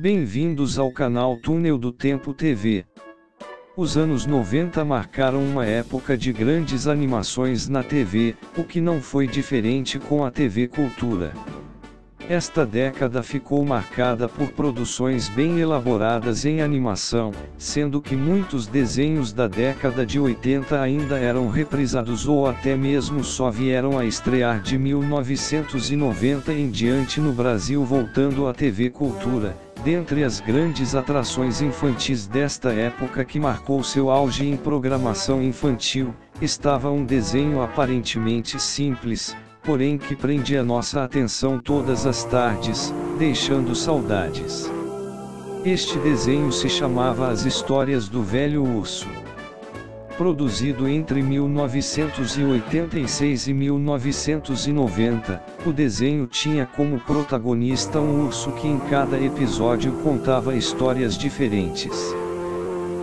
Bem-vindos ao canal Túnel do Tempo TV. Os anos 90 marcaram uma época de grandes animações na TV, o que não foi diferente com a TV Cultura. Esta década ficou marcada por produções bem elaboradas em animação, sendo que muitos desenhos da década de 80 ainda eram reprisados ou até mesmo só vieram a estrear de 1990 em diante no Brasil voltando à TV Cultura. Dentre as grandes atrações infantis desta época que marcou seu auge em programação infantil, estava um desenho aparentemente simples, porém que prende a nossa atenção todas as tardes, deixando saudades. Este desenho se chamava As Histórias do Velho Urso. Produzido entre 1986 e 1990, o desenho tinha como protagonista um urso que em cada episódio contava histórias diferentes.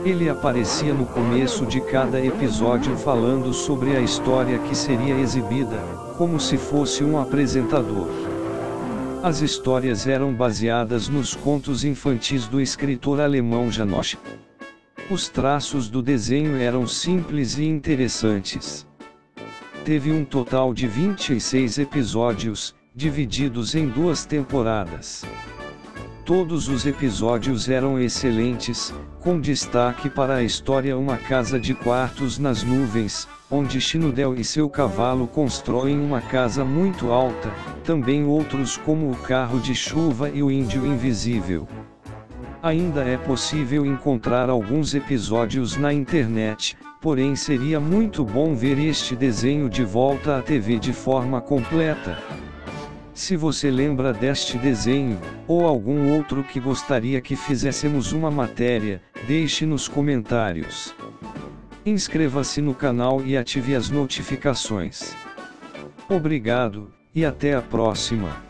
Ele aparecia no começo de cada episódio falando sobre a história que seria exibida, como se fosse um apresentador. As histórias eram baseadas nos contos infantis do escritor alemão Janosch. Os traços do desenho eram simples e interessantes. Teve um total de 26 episódios, divididos em duas temporadas. Todos os episódios eram excelentes, com destaque para a história Uma Casa de Quartos nas Nuvens, onde Chinudel e seu cavalo constroem uma casa muito alta, também outros como o Carro de Chuva e o Índio Invisível. Ainda é possível encontrar alguns episódios na internet, porém seria muito bom ver este desenho de volta à TV de forma completa. Se você lembra deste desenho, ou algum outro que gostaria que fizéssemos uma matéria, deixe nos comentários. Inscreva-se no canal e ative as notificações. Obrigado, e até a próxima.